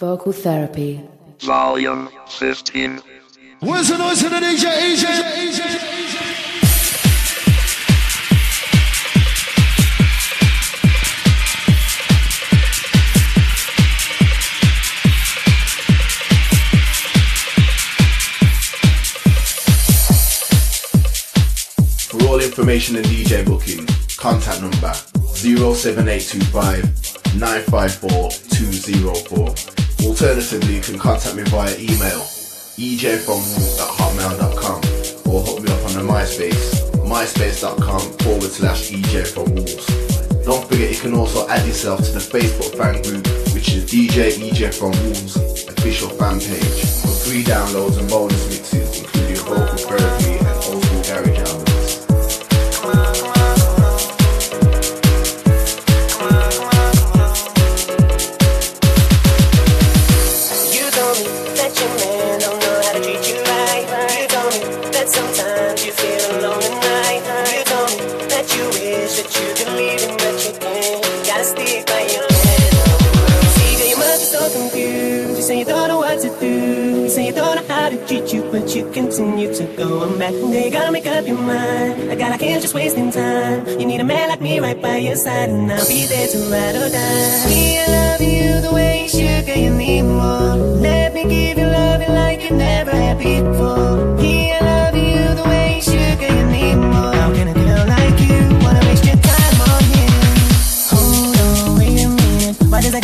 Vocal Therapy. Volume 15. Where's the noise in the DJ? DJ, DJ, information and DJ booking, contact number 07825 954 204. Alternatively, you can contact me via email, ejfromwolf at hotmail.com, or hook me up on the MySpace, myspace.com forward slash ejfromwolves. Don't forget, you can also add yourself to the Facebook fan group, which is DJ EJ from Wolves official fan page, for free downloads and bonus mixes, including vocal therapy you continue to go on back. Girl, gotta make up your mind. I gotta can't just wasting time. You need a man like me right by your side, and I'll be there to ride or die. See, I love you the way sugar. you need more. Let me give you love like you never had before. I love you the way you need more. How can a girl like you wanna waste your time on? Hold on, wait a minute. Does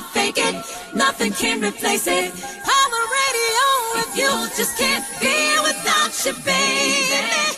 to fake it. Nothing can replace it. Power radio, if you just can't be without your baby.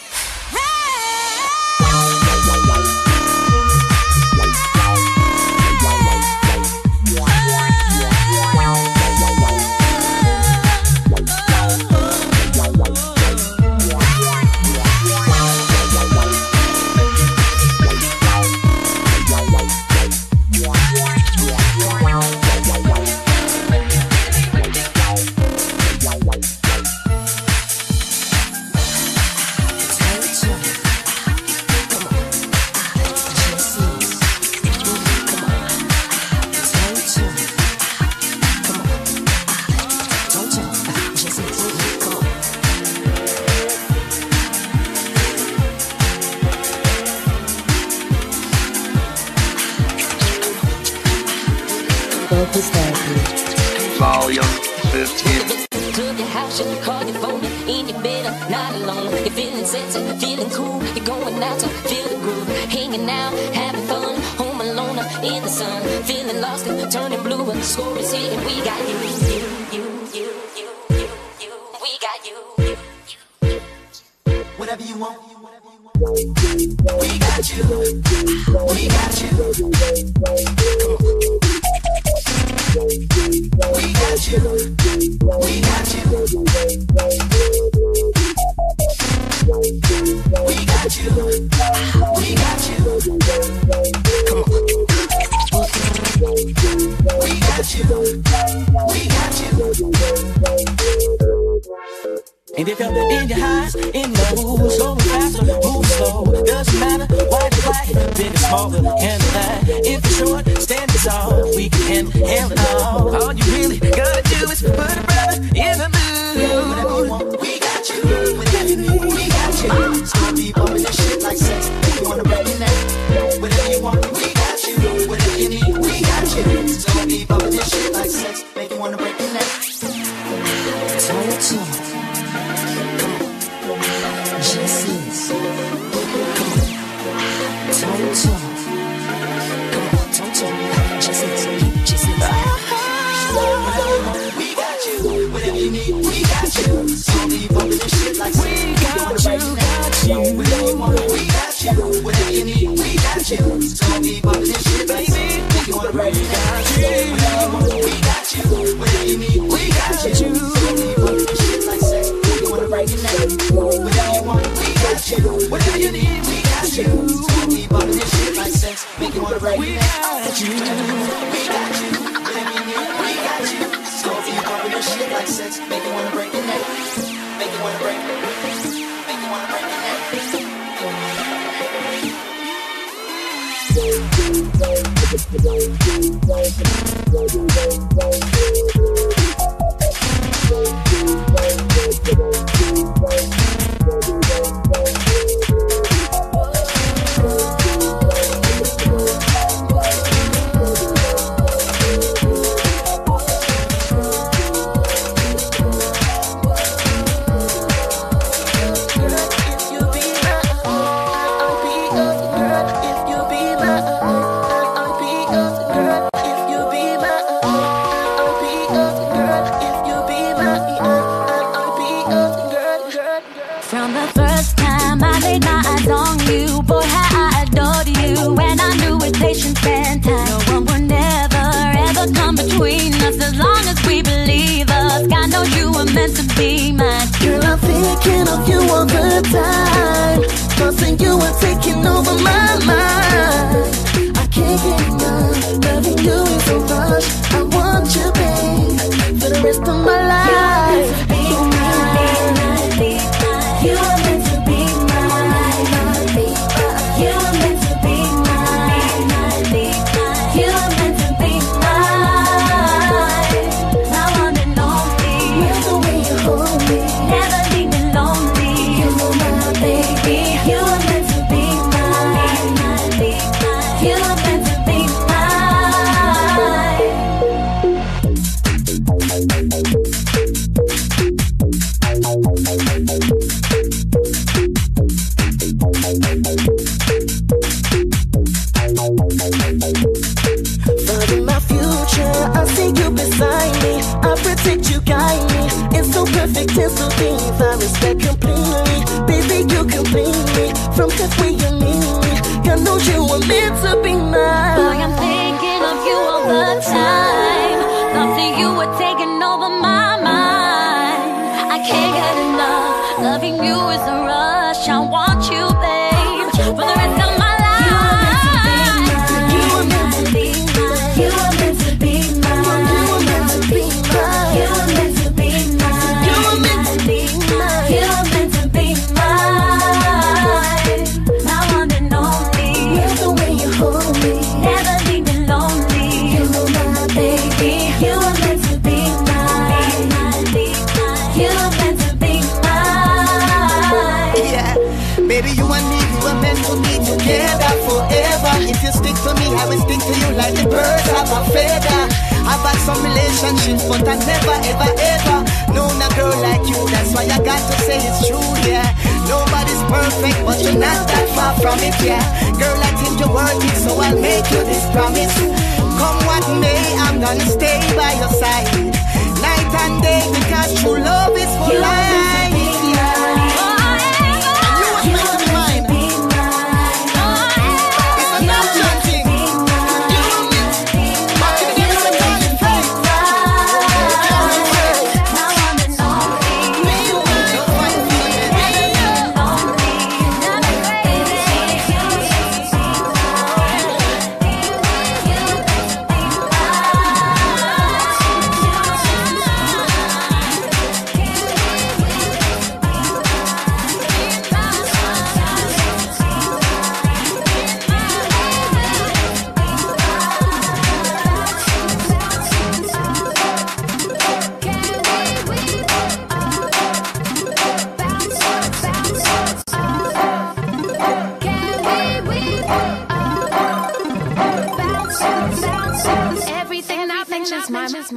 shit.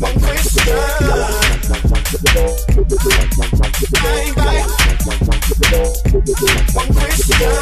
one Christian. Bye bye. One Christian.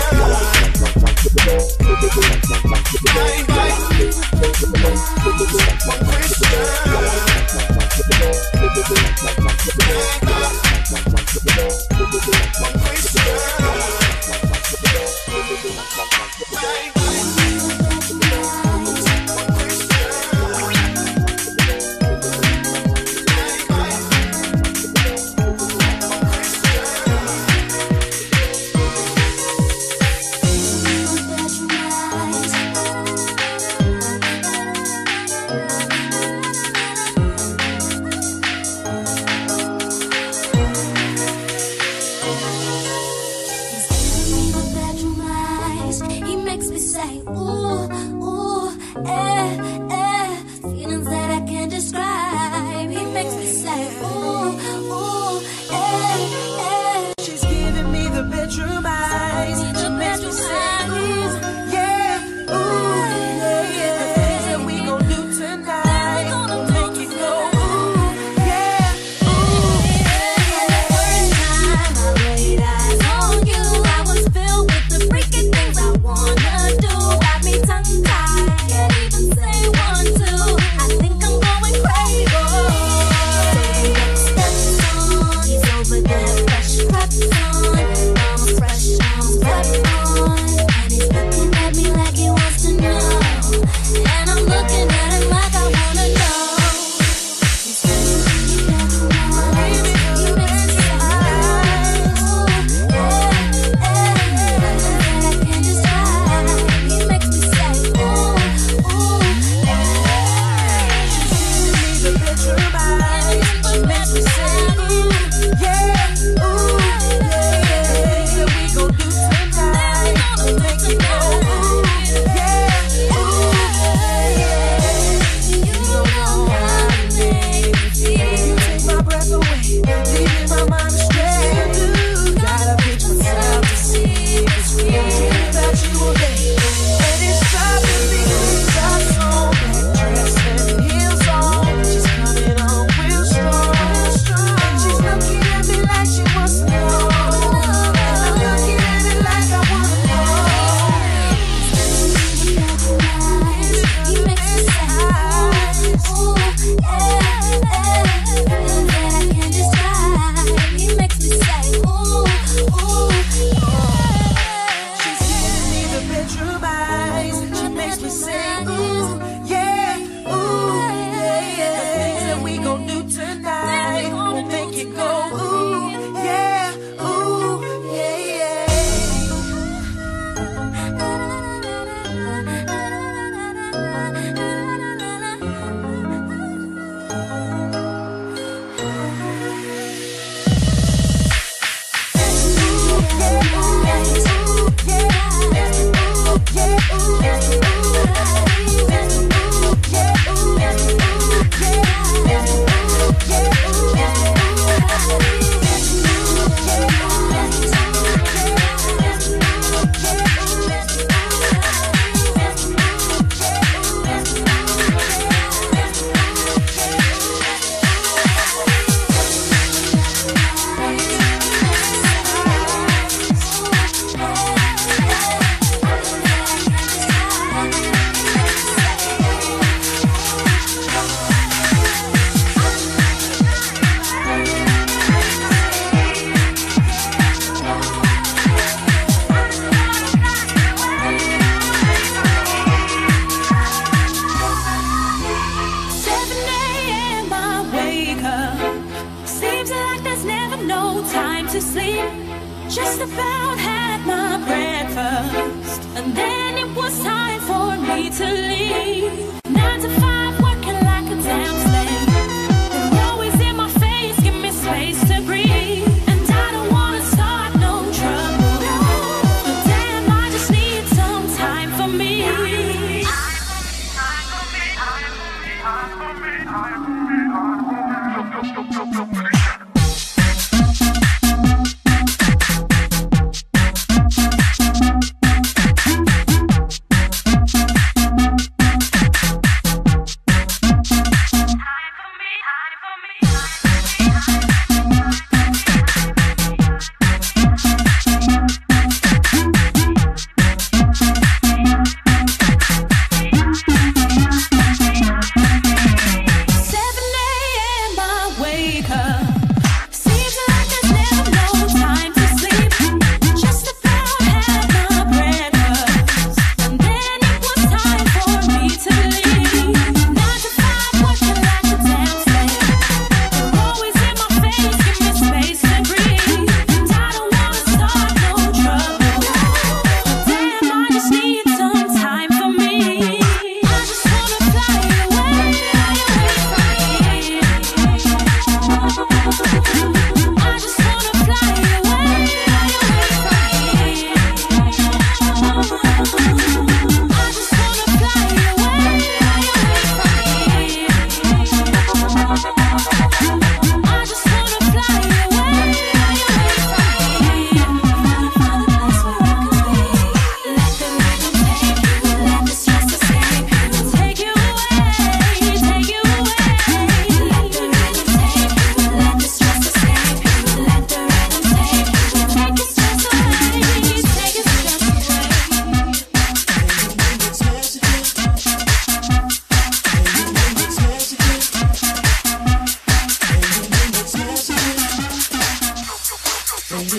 Baby,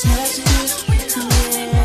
touch me, yeah.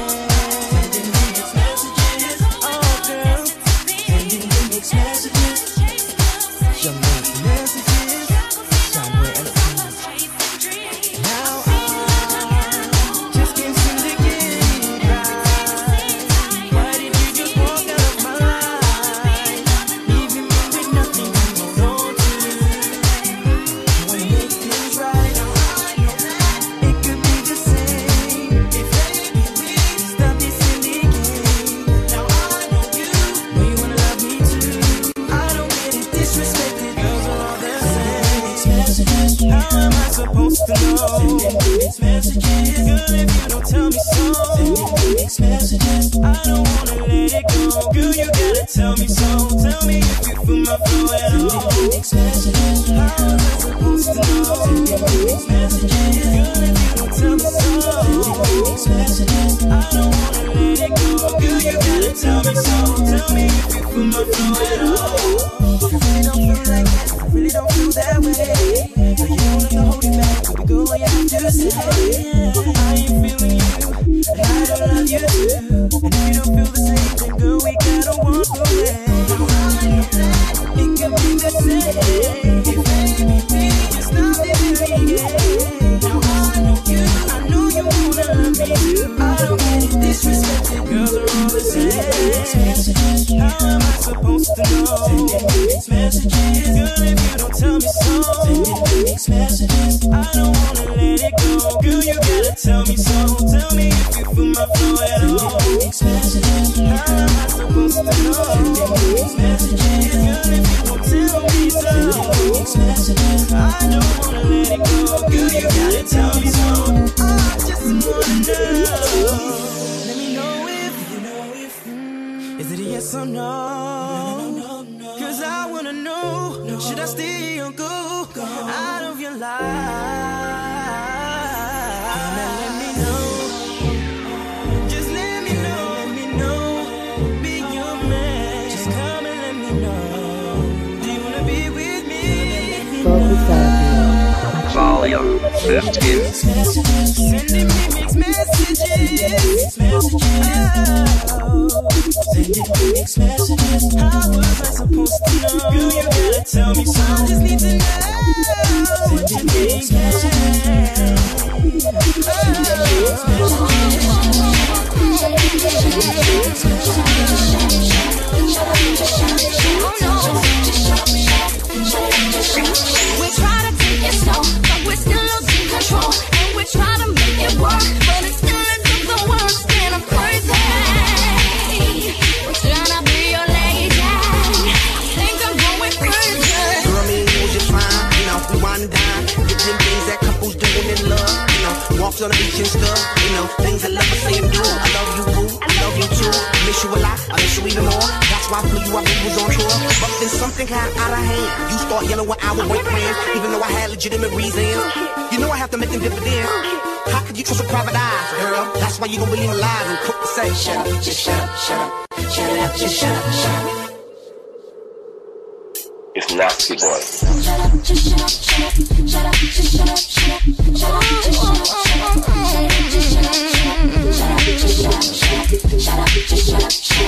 Volume 15. Sending me messages. Sending messages. How was I supposed to know? Girl, you gotta tell me so. I just need to know. Sending me messages. We try to but we're still losing control. And we try to make it work, but still the worst. And I'm crazy. To be your lady. I think I'm going. Girl, you fine, you know, we things that couples doing in love, you know, walks on the beach and stuff, you know, things that lovers say and do. I love you, boo, I love you too. Miss you a lot, I miss you even more. That's why I flew you out when we was on tour. But then something got out of hand. You start yelling when I was boyfriend, even though I had legitimate reasons. You know I have to make them dividends. How could you trust a private eye, girl? That's why you gon' believe in lies and quick to say, shut up, just shut up, shut up, shut up, just shut up, shut up. It's Nasty Boy.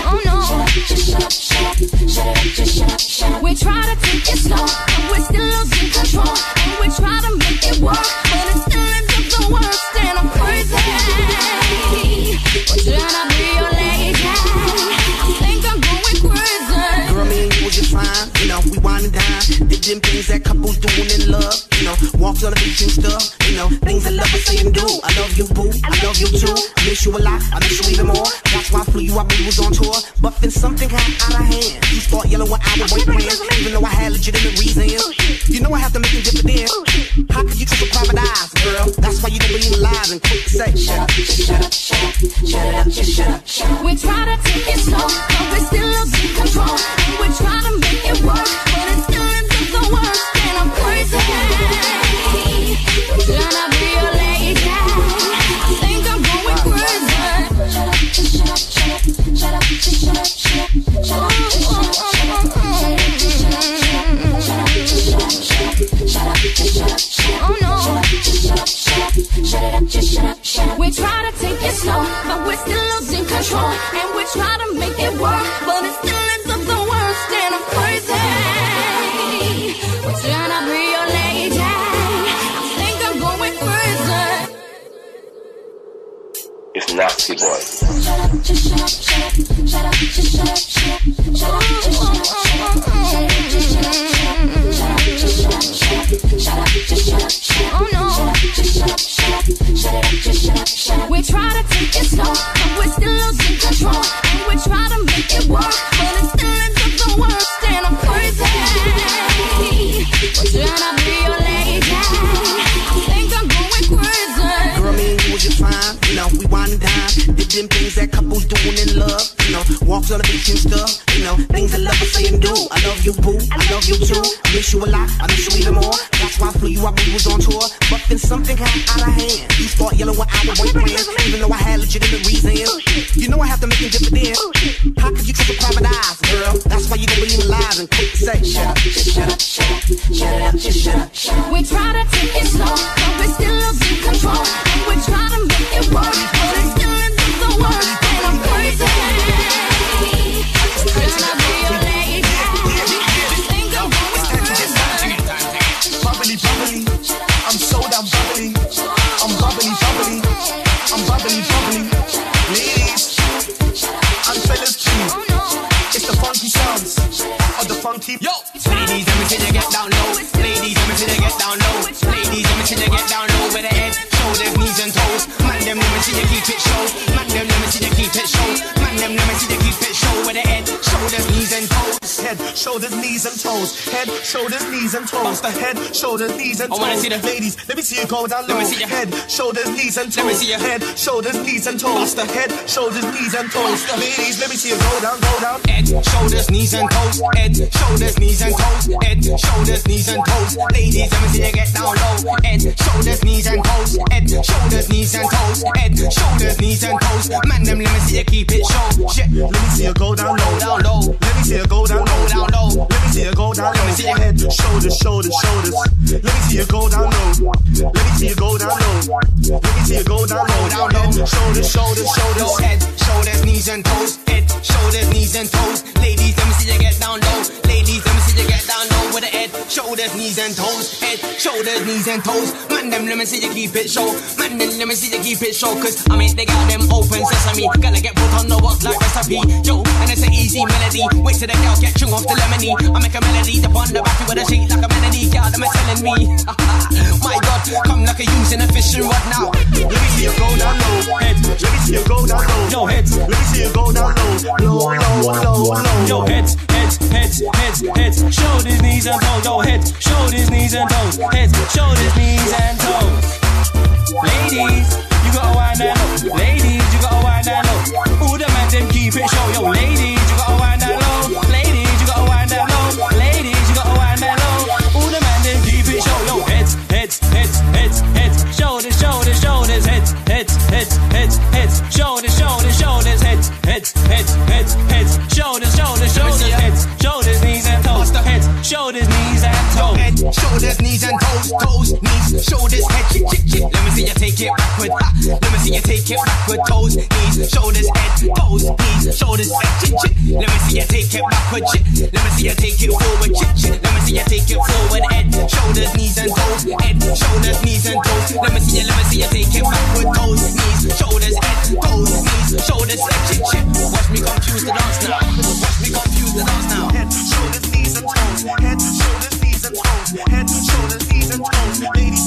Oh no. We try to take it slow, but we're still losing control. And we try to make it work, but it still ends up the worst. And I'm crazy. We're trying to be your lady. I think I'm going crazy. Girl, me and you was just fine, you know, we wine and dine. Did them things that couples doing in love, you know, walks on the beach and stuff, you know, things that lovers say and do. I love you, boo, I love you too. I miss you a lot, I miss you even more. That's why I flew you out when we was on tour. But then something got out of hand. You start yelling when I was boyfriend, even though I had legitimate reasons. Oh, you know I have to make them dividends. Oh, How could you trust a private eyes, girl? That's why you don't believe in lies and quick to say, shut up, just shut up, shut up, shut it up, just shut up, shut up. We try to take it slow, but we're still losing control. And we try We're trying Oh no. Shut up bitch We try to take it slow, but we're still losing control. And we try Nasty Boy. Oh no. Shut up! Just shut up! Shut up! Just shut up! Shut up! Just shut up! We try to take it slow, couples doing in love. You know, walks on the beach and stuff. You know, things that lovers say and do. I love you, boo. I love you too. I miss you a lot. I miss you even more. That's why I flew you out when we was on tour. But then something got out of hand. You start yelling when I was boyfriend, even though I had legitimate reasons. You know I have to make a dividend. How could you trust a private eyes, girl? That's why you gon' believe in lies and quick to say, shut up, shut up, shut up, shut up, shut up, shut up. We try to take it slow, but we still losing control. And we try to make it work, see you head, shoulders, knees and toes. Head, shoulders, knees and toes. The head, shoulders, knees and toes. I wanna see the- ladies. Let me see you go down low. Let me see your- head, shoulders, knees and toes. Let me see your- head, shoulders, knees and toes. The head, shoulders, knees and toes. Ladies, let me see you go down, go down. Head, shoulders, knees and toes. Head, shoulders, knees and toes. Head, shoulders, knees and toes. Ladies, let me see you get down low. Head, shoulders, knees and toes. Head, shoulders, knees and toes. Head, shoulders, knees and toes. Man, them let me see you keep it show. Shit, Let me see you go down low. down low. Let me see you go down low. Down low. Let me see you go down Let me low. see your- Head, shoulders, shoulders, shoulders. Let me see you go down low. Let me see you go down low. Let me see you go down low. Down low. Shoulders, shoulders, shoulders. head, shoulders, knees and toes. Head, shoulders, knees and toes. Ladies, let me see you get down low. Ladies, let me see you get down low with the head, shoulders, knees and toes. Head, shoulders, knees and toes. Man, them let me see you keep it show. Man, them let me see you keep it show. Cause I mean, they got them open sesame. Gonna get put on the walk like recipe. Yo, and it's an easy melody. Wait till the girl get chung off the lemony. I make a melody upon the back with a sheet like a melody. Girl, them are telling me. My God, come like a using a fishing rod now. Let me see you go down low. Head, Let me see you go down low. yo, heads. Let me see you go down low. Yo, heads, heads, heads, heads, heads, shoulders, knees and toes. Yo, heads, shoulders, knees and toes. Heads, shoulders, knees and toes. Ladies, you gotta wind low. Ladies, you gotta wind that low. All the man them keep it show. Yo, ladies, heads, heads, heads, heads, shoulders, shoulders, shoulders, heads, shoulders, knees and toes, heads, shoulders, knees and toes. Head, shoulders, knees and toes, toes, shoulders, head, chick, chick, chick. Let me see you take it backward. Ha. Let me see you take it backward. Toes, knees, shoulders, head, toes, knees, shoulders, head, chick, chick. Let me see you take it backward. Chick. Let me see you take it forward. Chick, chick. Let me see you take it forward. Head, shoulders, knees and toes. Head, shoulders, knees and toes. Let me see you. Let me see you take it backward. Toes, knees, shoulders, head, toes, knees, shoulders, head, chick, chick. Watch me confuse the dance now. Watch me confuse the dance now. Head, shoulders, knees and toes. Head, shoulders, knees and toes. Head, shoulders, knees and toes. Ladies,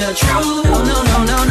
the truth. No, no, no, no, no,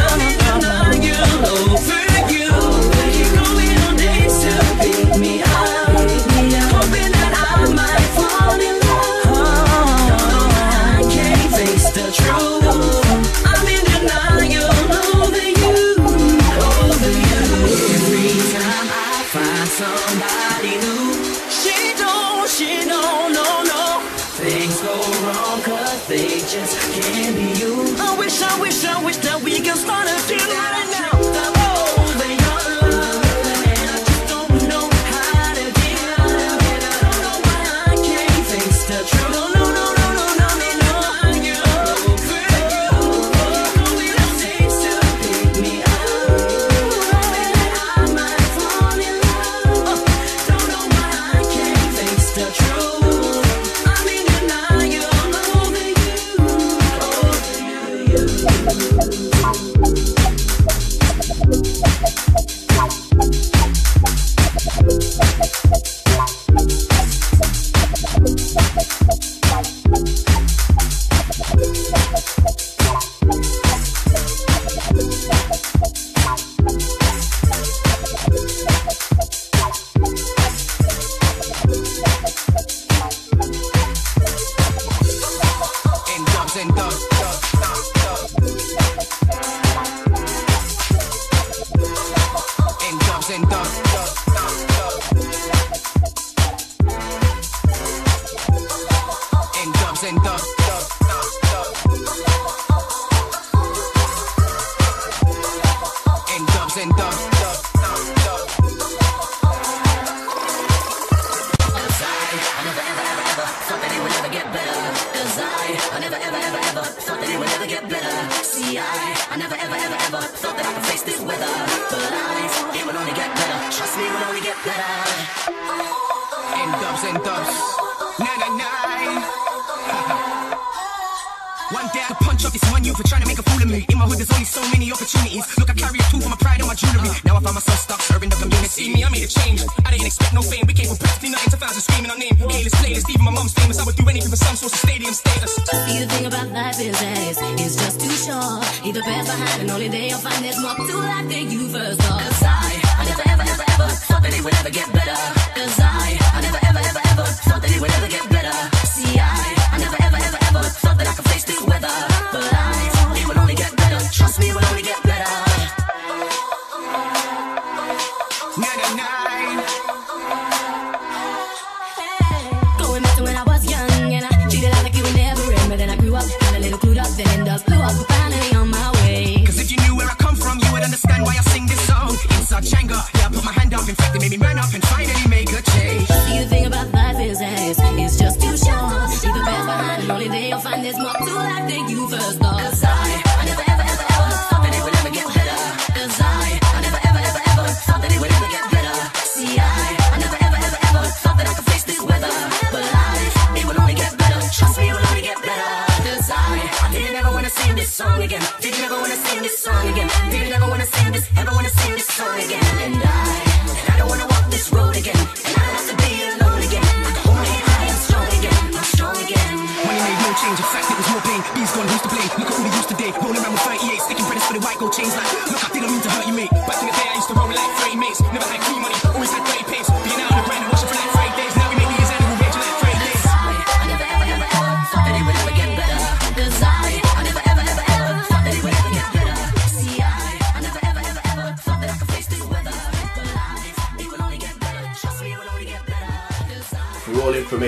promise I would do anything for some sort of stadium status. See, the thing about life is that it's, it's just too short. Leave the past behind, and only then you'll find there's more to life than you first thought. Cause I, I never, ever, ever, ever thought that it would ever get better. Cause I, I never, ever, ever, ever thought that it would ever get better.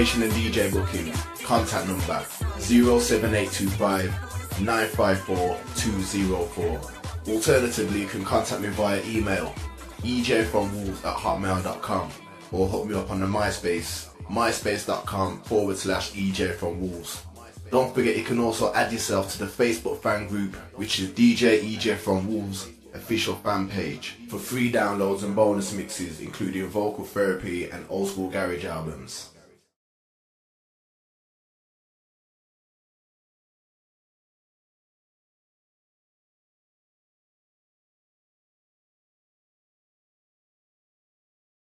information and DJ booking, contact number 07825 954 204. Alternatively, you can contact me via email ejfromwolves at hotmail.com or hook me up on the MySpace, myspace.com forward slash ejfromwolves. Don't forget you can also add yourself to the Facebook fan group, which is DJ EJ from Wolves official fan page for free downloads and bonus mixes, including vocal therapy and old school garage albums.